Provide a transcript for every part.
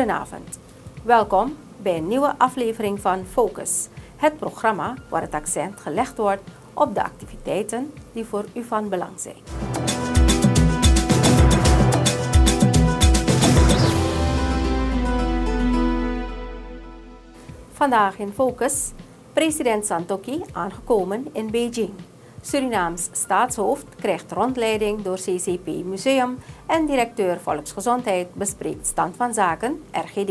Goedenavond. Welkom bij een nieuwe aflevering van Focus, het programma waar het accent gelegd wordt op de activiteiten die voor u van belang zijn. Vandaag in Focus president Santoki aangekomen in Beijing. Surinaams staatshoofd krijgt rondleiding door CCP Museum en directeur Volksgezondheid bespreekt stand van zaken RGD.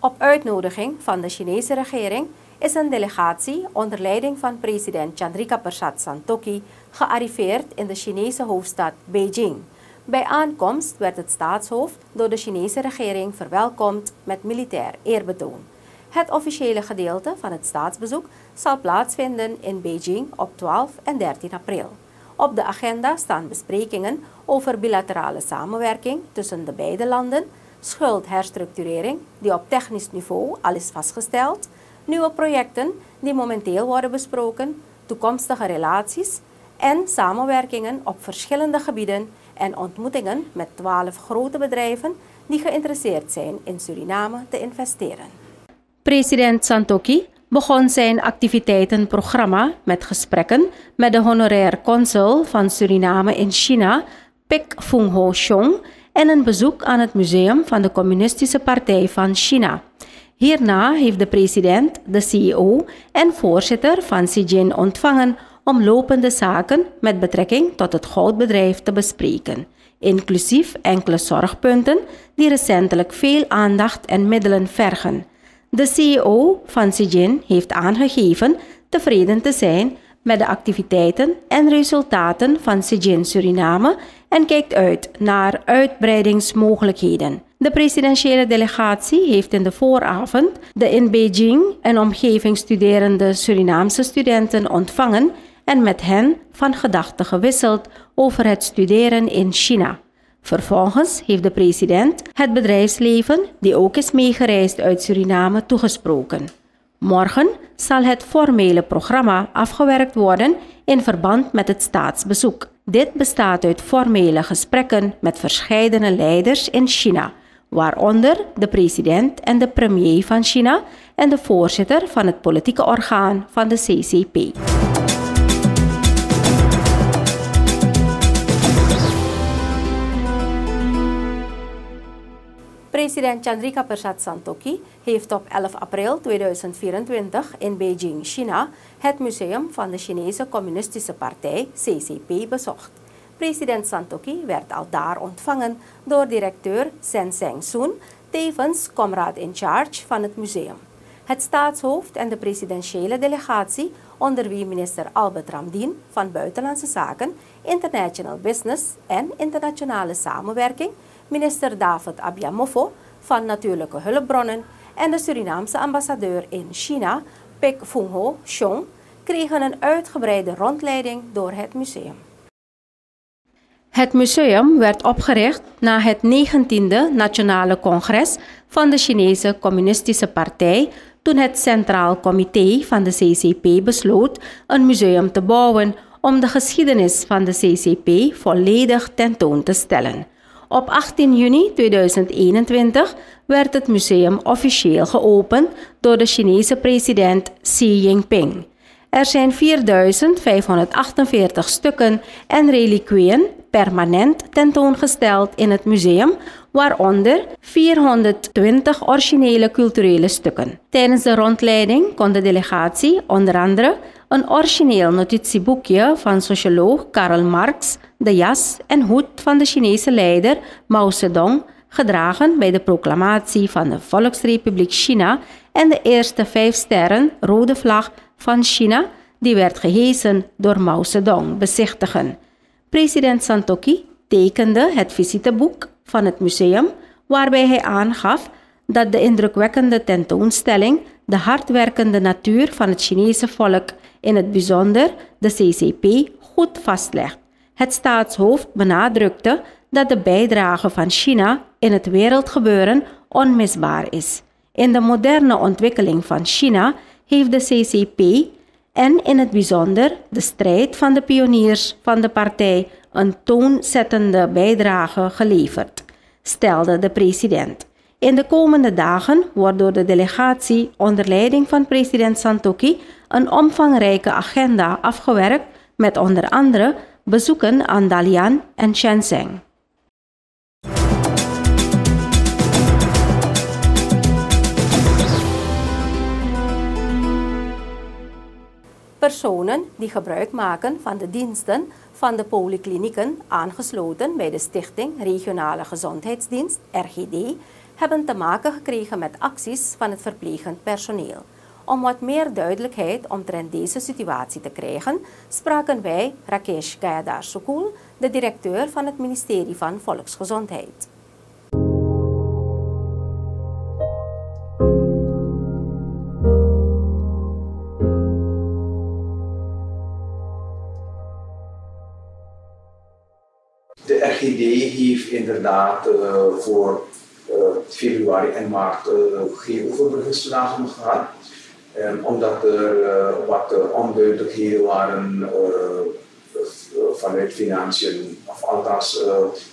Op uitnodiging van de Chinese regering is een delegatie onder leiding van president Chandrika Persat Santokhi gearriveerd in de Chinese hoofdstad Beijing. Bij aankomst werd het staatshoofd door de Chinese regering verwelkomd met militair eerbetoon. Het officiële gedeelte van het staatsbezoek zal plaatsvinden in Beijing op 12 en 13 april. Op de agenda staan besprekingen over bilaterale samenwerking tussen de beide landen, schuldherstructurering die op technisch niveau al is vastgesteld, nieuwe projecten die momenteel worden besproken, toekomstige relaties en samenwerkingen op verschillende gebieden en ontmoetingen met twaalf grote bedrijven die geïnteresseerd zijn in Suriname te investeren. President Santoki begon zijn activiteitenprogramma met gesprekken met de honorair consul van Suriname in China, Pek Fung Ho en een bezoek aan het museum van de Communistische Partij van China. Hierna heeft de president, de CEO en voorzitter van CIGIN ontvangen om lopende zaken met betrekking tot het goudbedrijf te bespreken, inclusief enkele zorgpunten die recentelijk veel aandacht en middelen vergen. De CEO van CIGIN heeft aangegeven tevreden te zijn met de activiteiten en resultaten van CIGIN Suriname en kijkt uit naar uitbreidingsmogelijkheden. De presidentiële delegatie heeft in de vooravond de in Beijing en omgeving studerende Surinaamse studenten ontvangen en met hen van gedachten gewisseld over het studeren in China. Vervolgens heeft de president het bedrijfsleven, die ook is meegereisd uit Suriname, toegesproken. Morgen zal het formele programma afgewerkt worden in verband met het staatsbezoek. Dit bestaat uit formele gesprekken met verschillende leiders in China, waaronder de president en de premier van China en de voorzitter van het politieke orgaan van de CCP. President Chandrika Persat Santokhi heeft op 11 april 2024 in Beijing, China, het museum van de Chinese Communistische Partij, CCP, bezocht. President Santokhi werd al daar ontvangen door directeur Sen Seng Soon, tevens comrade in charge van het museum. Het staatshoofd en de presidentiële delegatie, onder wie minister Albert Ramdien van Buitenlandse Zaken, International Business en Internationale Samenwerking, minister David Abiamofo van Natuurlijke Hulpbronnen en de Surinaamse ambassadeur in China, Pek Fung Ho Chong, kregen een uitgebreide rondleiding door het museum. Het museum werd opgericht na het 19e Nationale Congres van de Chinese Communistische Partij toen het Centraal Comité van de CCP besloot een museum te bouwen om de geschiedenis van de CCP volledig tentoon te stellen. Op 18 juni 2021 werd het museum officieel geopend door de Chinese president Xi Jinping. Er zijn 4548 stukken en reliquieën permanent tentoongesteld in het museum, waaronder 420 originele culturele stukken. Tijdens de rondleiding kon de delegatie onder andere een origineel notitieboekje van socioloog Karl Marx, de jas en hoed van de Chinese leider Mao Zedong, gedragen bij de proclamatie van de Volksrepubliek China en de eerste vijf sterren rode vlag van China, die werd gehesen door Mao Zedong, bezichtigen. President Santoki tekende het visiteboek van het museum, waarbij hij aangaf dat de indrukwekkende tentoonstelling de hardwerkende natuur van het Chinese volk, in het bijzonder de CCP, goed vastlegt. Het staatshoofd benadrukte dat de bijdrage van China in het wereldgebeuren onmisbaar is. In de moderne ontwikkeling van China heeft de CCP en in het bijzonder de strijd van de pioniers van de partij een toonzettende bijdrage geleverd, stelde de president. In de komende dagen wordt door de delegatie onder leiding van president Santoki een omvangrijke agenda afgewerkt met onder andere bezoeken aan Dalian en Shenzhen. Personen die gebruik maken van de diensten van de polyklinieken aangesloten bij de Stichting Regionale Gezondheidsdienst RGD hebben te maken gekregen met acties van het verplegend personeel. Om wat meer duidelijkheid omtrent deze situatie te krijgen, spraken wij Rakesh Gayadar Sukul, de directeur van het ministerie van Volksgezondheid. De RGD heeft inderdaad uh, voor februari en maart geen overbruggingsdagen gehad. Um, omdat er wat onduidelijkheden waren vanuit financiën, of althans,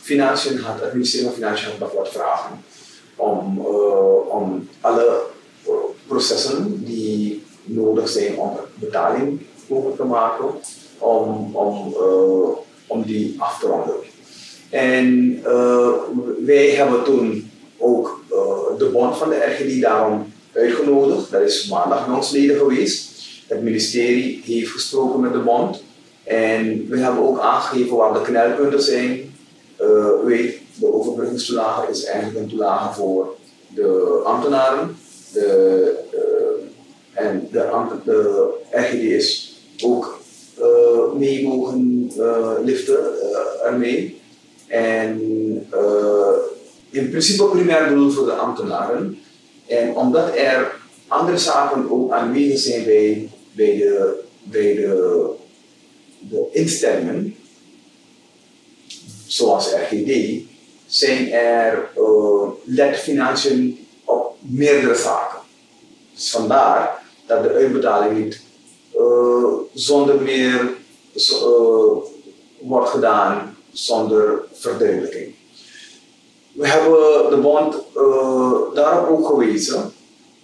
financiën had, het ministerie van Financiën had nog wat vragen om, om alle processen die nodig zijn om betaling mogelijk te maken, om, om, om die af te ronden. En wij hebben toen ook uh, de bond van de RGD daarom uitgenodigd. Dat is maandag bij ons leden geweest. Het ministerie heeft gesproken met de bond. En we hebben ook aangegeven waar de knelpunten zijn. Uh, weet, de overbruggingstoelage is eigenlijk een toelage voor de ambtenaren. De, en de, de RGD is ook mee mogen liften ermee. En uh, in principe primair bedoeld voor de ambtenaren. En omdat er andere zaken ook aanwezig zijn bij, bij, de, bij de, de instellingen, zoals RGD, zijn er uh, op meerdere zaken. Dus vandaar dat de uitbetaling niet uh, zonder meer uh, wordt gedaan zonder verduidelijking. We hebben de bond uh, daarop ook gewezen.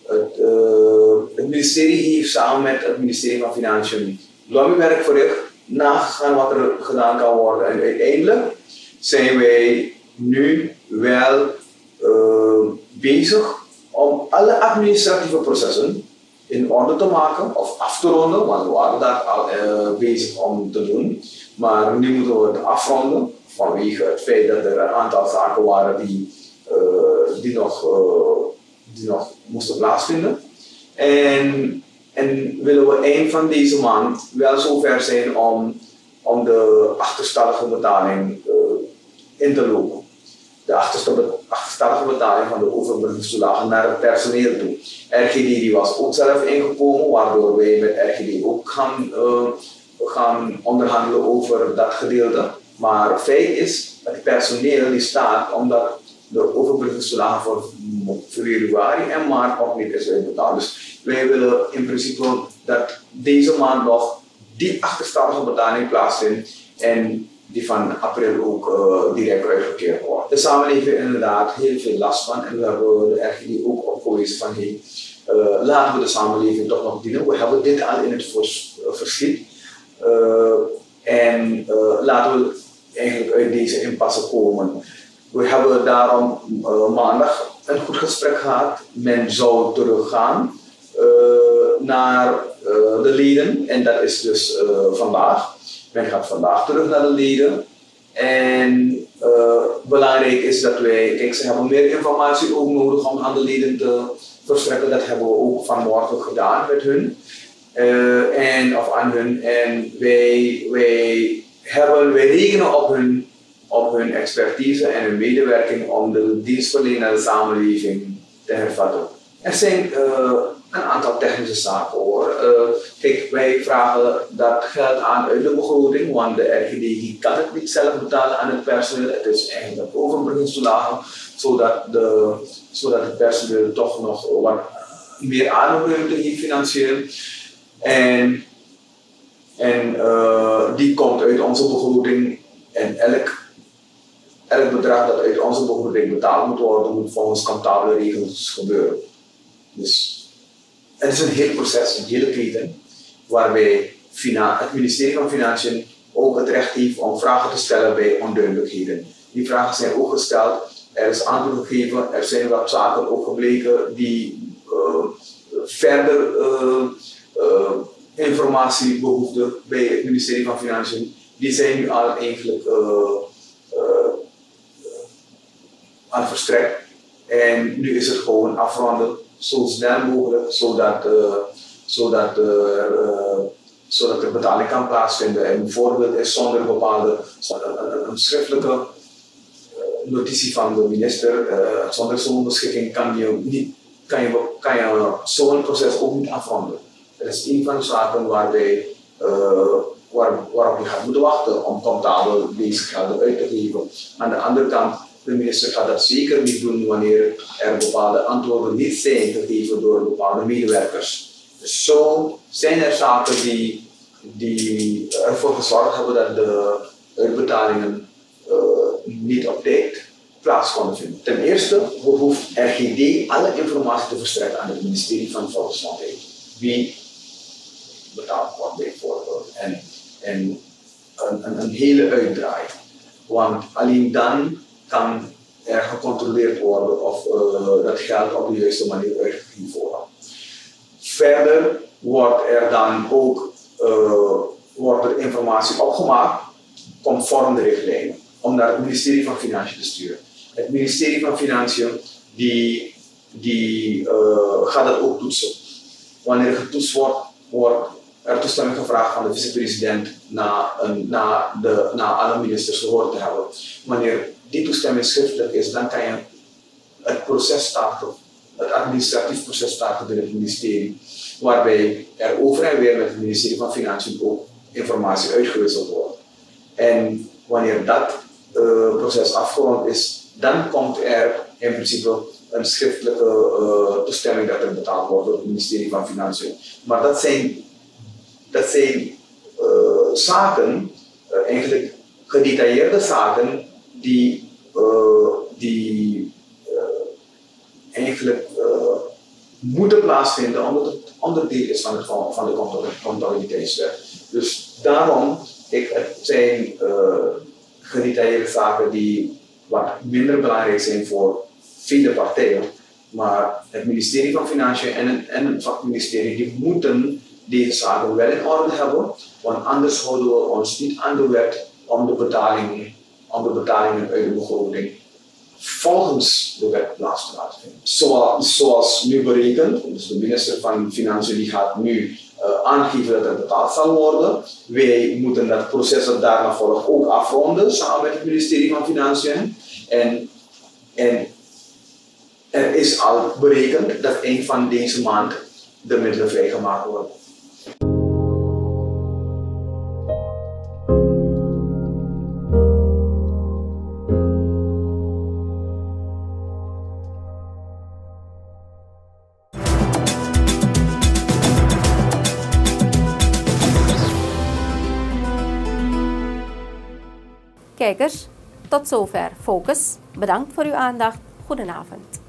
Het, uh, het, ministerie heeft samen met het ministerie van Financiën lobbywerk verricht, nagegaan wat er gedaan kan worden. En uiteindelijk zijn wij nu wel uh, bezig om alle administratieve processen in orde te maken of af te ronden, want we waren daar al bezig om te doen. Maar nu moeten we het afronden vanwege het feit dat er een aantal zaken waren die, uh, die, nog, uh, die nog moesten plaatsvinden. En, en willen we eind van deze maand wel zover zijn om, om de achterstallige betaling uh, in te lopen. De achterstallige betaling van de overbruggingstoelagen naar het personeel toe. RGD die was ook zelf ingekomen, waardoor wij met RGD ook gaan gaan onderhandelen over dat gedeelte. Maar feit is, het personeel die staat omdat de overbruggingstoelage voor februari en maart nog niet is uitbetaald. Dus wij willen in principe dat deze maand nog die achterstallige betaling plaatsvindt en die van april ook uh, direct uitgekeerd wordt. De samenleving heeft inderdaad heel veel last van en we hebben de RGD ook opgewezen van hey, uh, laten we de samenleving toch nog dienen. We hebben dit al in het verschiet. Uh, en uh, laten we eigenlijk uit deze impasse komen. We hebben daarom uh, maandag een goed gesprek gehad. Men zou teruggaan naar de leden en dat is dus vandaag. Men gaat vandaag terug naar de leden. En belangrijk is dat wij, kijk, ze hebben meer informatie ook nodig om aan de leden te verstrekken. Dat hebben we ook vanmorgen gedaan met hun. En, of aan hun. En wij, wij, hebben, wij rekenen op hun, op hun expertise en hun medewerking om de dienstverlening aan de samenleving te hervatten. Er zijn uh, een aantal technische zaken hoor. Uh, kijk, wij vragen dat geld aan uit de begroting, want de RGD kan het niet zelf betalen aan het personeel. Het is eigenlijk overbruggingstoelage zodat de, zodat het personeel toch nog wat meer ademruimte heeft financieel. En, en uh, die komt uit onze begroting en elk, elk bedrag dat uit onze begroting betaald moet worden, moet volgens kantabele regels gebeuren. Dus het is een heel proces, een hele keten, waarbij het ministerie van Financiën ook het recht heeft om vragen te stellen bij onduidelijkheden. Die vragen zijn ook gesteld, er is antwoord gegeven, er zijn wat zaken ook gebleken die uh, verder uh, uh, informatie behoefden bij het ministerie van Financiën. Die zijn nu al eigenlijk aan verstrekt. En nu is het gewoon afronden zo snel mogelijk, zodat, zodat er zodat er betaling kan plaatsvinden. En bijvoorbeeld is zonder bepaalde een, schriftelijke uh, notitie van de minister, uh, zonder zo'n beschikking kan je, kan je, kan je zo'n proces ook niet afronden. Dat is een van de zaken waarbij, uh, waar, waarop je gaat moeten wachten om comptabel deze gelden uit te geven. Aan de andere kant, de minister gaat dat zeker niet doen wanneer er bepaalde antwoorden niet zijn gegeven door bepaalde medewerkers. Dus zo zijn er zaken die, die ervoor gezorgd hebben dat de uitbetalingen uh, niet op tijd plaats konden vinden. Ten eerste behoeft RGD alle informatie te verstrekken aan het ministerie van Volksgezondheid. Wie betaald wordt bijvoorbeeld. En, en een, een, hele uitdraai. Want alleen dan kan er gecontroleerd worden of uh, dat geld op de juiste manier uitgegeven wordt. Verder wordt er dan ook uh, wordt er informatie opgemaakt conform de richtlijnen om naar het ministerie van Financiën te sturen. Het ministerie van Financiën die, die uh, gaat dat ook toetsen. Wanneer er getoetst wordt, wordt er toestemming gevraagd van de vicepresident na, na, de, na alle ministers gehoord te hebben. Wanneer die toestemming schriftelijk is, dan kan je het proces starten het administratief proces starten binnen het ministerie, waarbij er over en weer met het ministerie van Financiën ook informatie uitgewisseld wordt. En wanneer dat uh, proces afgerond is, dan komt er in principe een schriftelijke uh, toestemming dat er betaald wordt door het ministerie van Financiën. Maar dat zijn, dat zijn uh, zaken, eigenlijk gedetailleerde zaken, die, die eigenlijk moeten plaatsvinden omdat het onderdeel is van, het, van de contabiliteitswet. Dus daarom, ik, het zijn gedetailleerde zaken die wat minder belangrijk zijn voor vele partijen. Maar het ministerie van Financiën en en het vakministerie die moeten deze zaken wel in orde hebben, want anders houden we ons niet aan de wet om de betalingen, om uit de begroting volgens de wet plaats te laten vinden. Zoals, nu berekend, dus de minister van Financiën die gaat nu uh, aangeven dat er betaald zal worden. Wij moeten dat proces dat daarna volgt ook afronden samen met het ministerie van Financiën. En, en er is al berekend dat eind van deze maand de middelen vrijgemaakt worden. Kijkers, tot zover Focus. Bedankt voor uw aandacht. Goedenavond.